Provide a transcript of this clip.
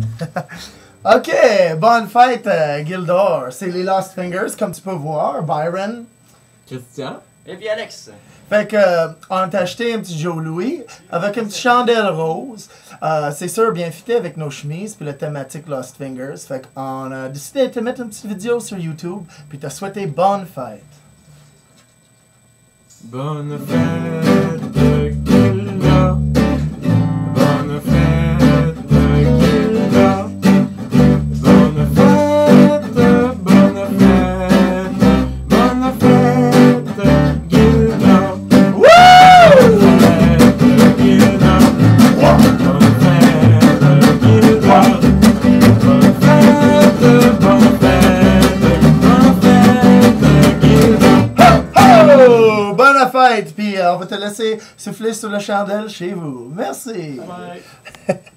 Ok, bonne fête, euh, Gildor. C'est les Lost Fingers, comme tu peux voir. Byron. Christian? Et puis Alex. Fait que, euh, on t'a acheté un petit Joe Louis avec une petite chandelle rose. Euh, c'est sûr, bien fité avec nos chemises puis la thématique Lost Fingers. Fait qu'on a décidé de te mettre une petite vidéo sur YouTube puis te souhaiter bonne fête. Bonne fête, Bonne fête! Puis euh, on va te laisser souffler sur la chandelle chez vous. Merci! Bye.